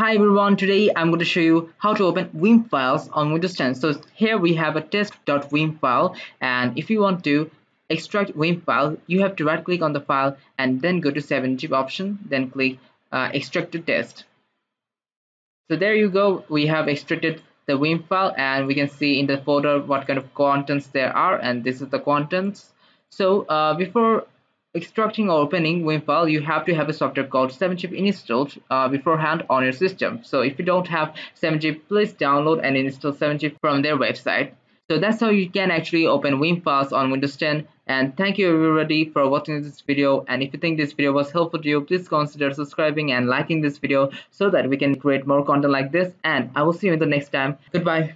Hi everyone, today I'm going to show you how to open WIM files on Windows 10. So here we have a test.wim file and if you want to extract WIM file, you have to right click on the file and then go to 7zip option, then click uh, extract to test. So there you go, we have extracted the WIM file and we can see in the folder what kind of contents there are and this is the contents. So uh, before extracting or opening WIM file, you have to have a software called 7zip installed uh, beforehand on your system. So if you don't have 7zip, please download and install 7zip from their website. So that's how you can actually open WIM files on Windows 10. And thank you everybody for watching this video. And if you think this video was helpful to you, please consider subscribing and liking this video so that we can create more content like this. And I will see you in the next time. Goodbye.